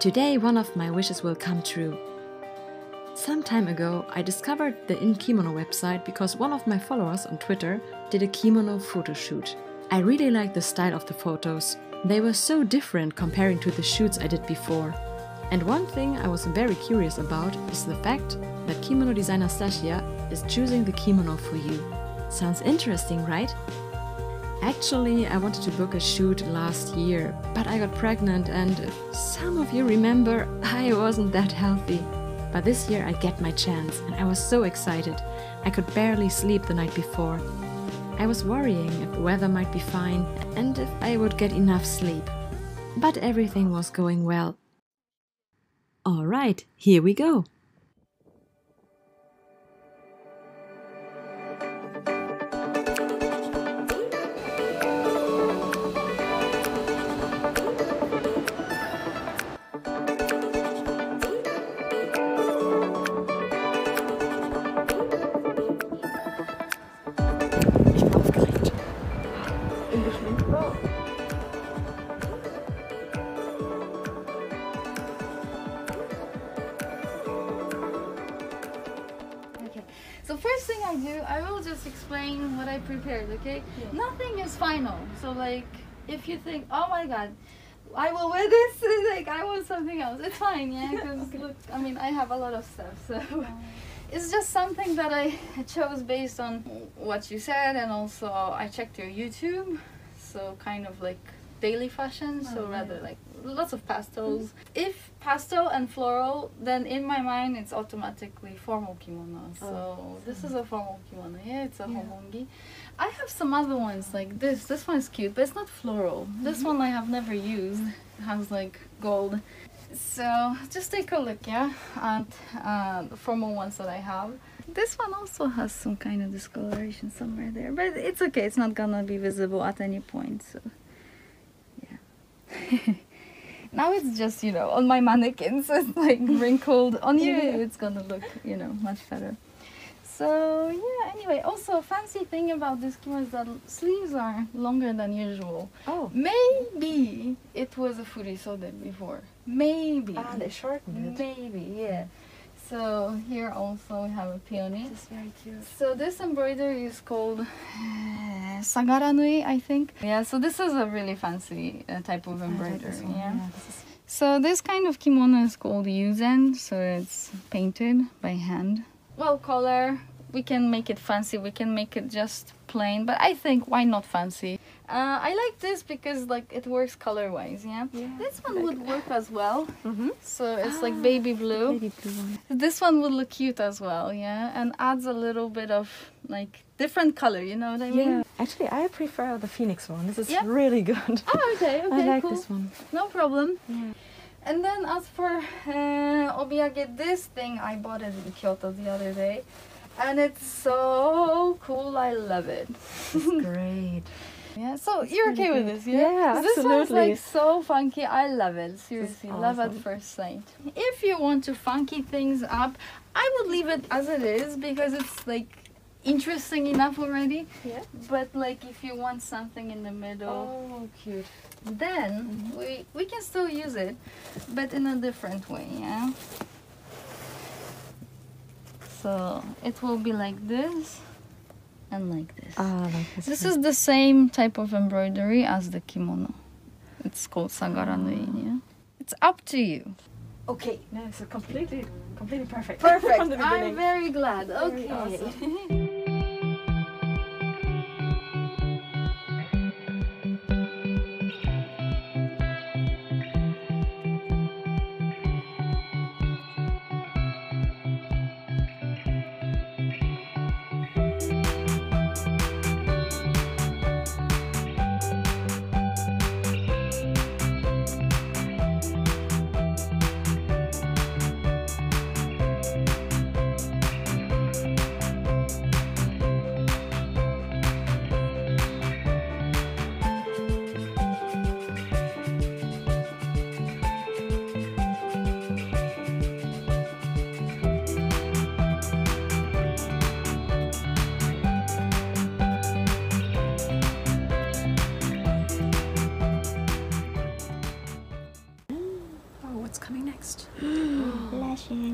Today, one of my wishes will come true. Some time ago, I discovered the InKimono website because one of my followers on Twitter did a kimono photo shoot. I really liked the style of the photos. They were so different comparing to the shoots I did before. And one thing I was very curious about is the fact that kimono designer Stasia is choosing the kimono for you. Sounds interesting, right? Actually, I wanted to book a shoot last year, but I got pregnant, and some of you remember I wasn't that healthy. But this year I get my chance, and I was so excited. I could barely sleep the night before. I was worrying if the weather might be fine and if I would get enough sleep. But everything was going well. Alright, here we go. Just explain what I prepared. Okay. Nothing is final. So like, if you think, oh my god, I will wear this, like I want something else. It's fine, yeah. Because look, I mean, I have a lot of stuff, so. Oh. It's just something that I chose based on what you said, and also I checked your YouTube, so kind of like daily fashion, so Oh, rather like lots of pastels. If pastel and floral, then in my mind it's automatically formal kimono. So this is a formal kimono, yeah, it's a Yeah. homongi. I have some other ones like this. This one is cute, but it's not floral. This one I have never used. It has like gold. So just take a look, yeah, at uh, the formal ones that I have. This one also has some kind of discoloration somewhere there, but it's okay. It's not gonna be visible at any point. So. now it's just you know on my mannequins. It's like wrinkled. On you, it's gonna look you know much better. So yeah. Anyway, also a fancy thing about this kimono is that sleeves are longer than usual. Oh, Maybe it was a furisode before. Maybe. ah, they shortened it. Maybe, yeah. So here also we have a peony. This is very cute. So this embroidery is called Sagaranui, I think. Yeah, so this is a really fancy uh, type of embroidery. yeah. this is So this kind of kimono is called yuzen, so it's painted by hand. Well, color, we can make it fancy, we can make it just plain, but I think why not fancy? Uh, I like this because like it works color-wise, yeah? Yeah, This one like would work as well. Mm-hmm. So it's like baby blue. Baby blue one. This one would look cute as well, yeah? And adds a little bit of like different color, you know what I mean? Yeah, actually, I prefer the phoenix one. This is Yeah. really good. Oh, okay, okay, I like cool. this one. No problem. Yeah. And then as for uh, obiage, this thing I bought it in Kyoto the other day, and it's so cool. I love it. It's great. Yeah. So you're okay with this, yeah? Yeah, 'Cause This one's absolutely. like so funky. I love it. Seriously, love at first sight. If you want to funky things up, I would leave it as it is because it's like interesting enough already. Yeah. But like if you want something in the middle Oh, cute. then we we can still use it but in a different way yeah so it will be like this and like this Ah, like this. this one. is the same type of embroidery as the kimono it's called sagaranui yeah it's up to you okay. No, it's completely, completely perfect. perfect i'm very glad Very okay awesome.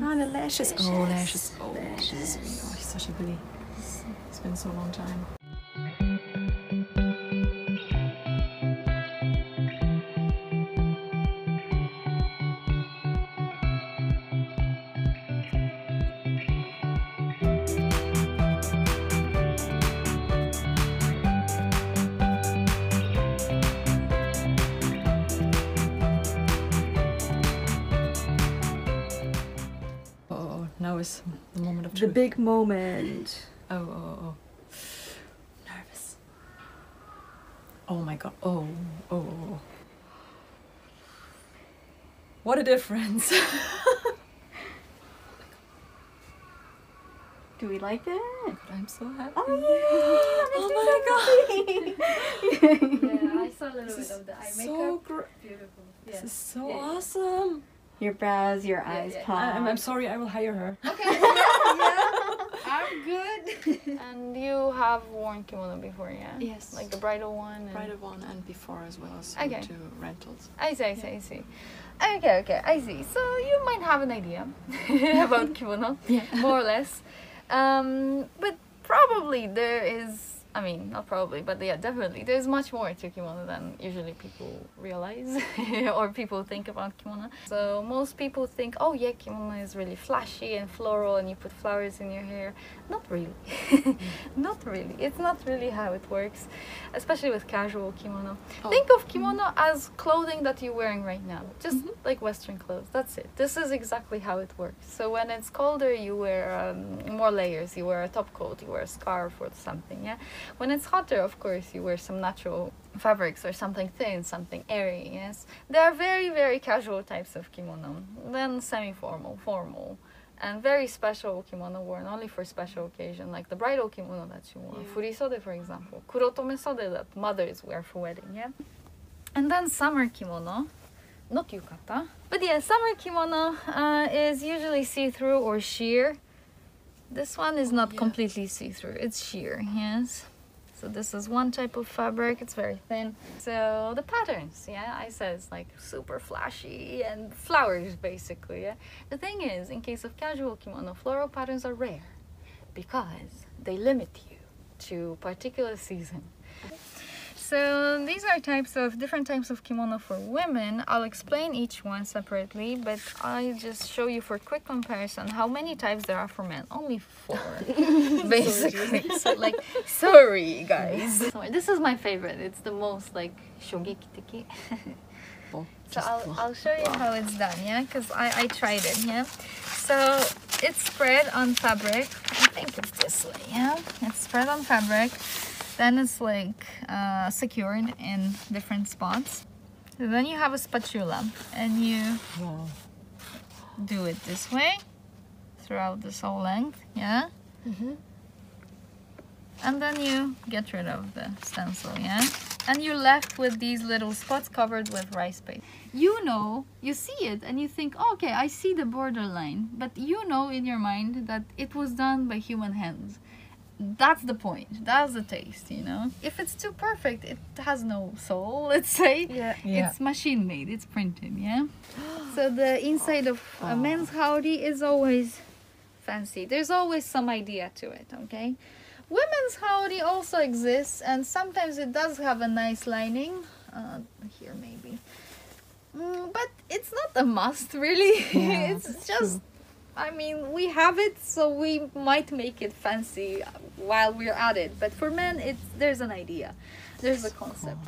Lashes. Ah, the lashes. Oh, lashes. Oh, lashes. Oh, he's such a bully. It's been so long time. Oh, oh, now is the moment of The big moment. Oh, oh, oh, oh. Nervous. Oh my god. Oh, oh, oh. oh. What a difference. Do we like that? Oh I'm so happy. Oh yeah! Oh Yeah, I saw a little This bit is of the eye so makeup. great. Beautiful. This is so Yeah. awesome. Your brows, your Yeah, eyes yeah. pop. I, I'm, I'm sorry, I will hire her. Okay. yeah, I'm good. And you have worn kimono before, yeah? Yes. Like the bridal one? And... Pride of One and before as well as Okay. to rentals. I see, I see, I see. Okay, okay, I see. So you might have an idea about kimono, Yeah. more or less. Um, but probably there is, I mean, not probably, but yeah, definitely, there's much more to kimono than usually people realize or people think about kimono. So most people think, oh yeah, kimono is really flashy and floral and you put flowers in your hair. Not really. not really. It's not really how it works, especially with casual kimono. Oh. Think of kimono as clothing that you're wearing right now, just Mhm. like Western clothes. That's it. This is exactly how it works. So when it's colder, you wear um, more layers. You wear a top coat, you wear a scarf or something. Yeah. When it's hotter, of course, you wear some natural fabrics or something thin, something airy. Yes. There are very very casual types of kimono. Then semi-formal, formal. And very special kimono worn only for special occasion, like the bridal kimono that you wore. Yeah. Furisode, for example. Kurotome sode that mothers wear for wedding, yeah? And then summer kimono, not yukata. But yeah, summer kimono uh, is usually see-through or sheer. This one is not yeah. completely see-through, it's sheer, yes. So this is one type of fabric, it's very thin. So the patterns, yeah, I said it's like super flashy and flowers basically, yeah. The thing is, in case of casual kimono, floral patterns are rare because they limit you to particular season. So these are types of different types of kimono for women. I'll explain each one separately, but I just show you for quick comparison how many types there are for men. Only four, basically. so like, sorry guys. So this is my favorite. It's the most like shogekiteki. Oh, So I'll, I'll show you how it's done, yeah? Because I, I tried it, yeah? So it's spread on fabric. I think it's this way, yeah? It's spread on fabric. Then it's like uh, secured in different spots. And then you have a spatula and you Wow. do it this way throughout this whole length, yeah? Mhm. And then you get rid of the stencil, yeah? And you're left with these little spots covered with rice paste. You know, you see it and you think, "Oh, okay, I see the borderline. But you know in your mind that it was done by human hands. That's the point. That's the taste, you know? If it's too perfect, it has no soul, let's say. Yeah. Yeah. It's machine made, it's printed, yeah? so the inside of a men's haori is always fancy. There's always some idea to it, okay? Women's haori also exists, and sometimes it does have a nice lining. Uh, here, maybe. Mm, but it's not a must, really. Yeah, it's that's just, I mean, we have it, so we might make it fancy while we're at it. But for men, it's there's an idea, there's a concept.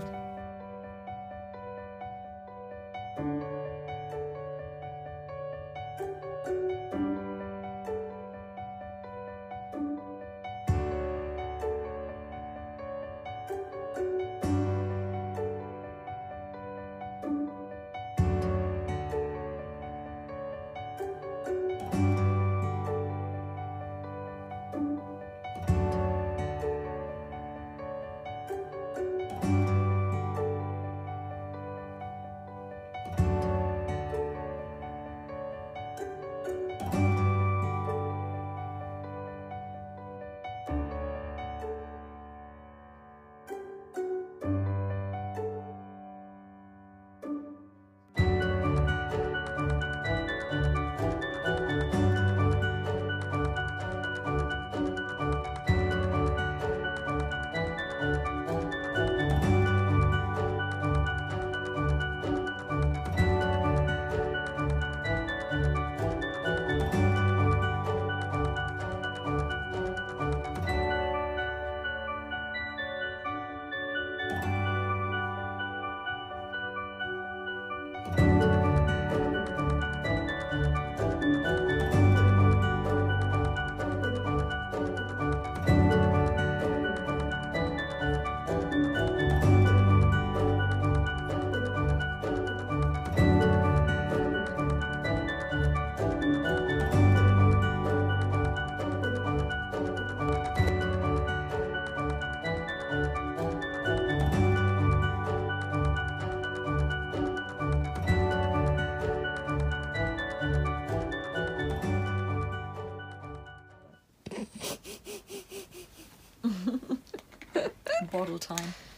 Portal time.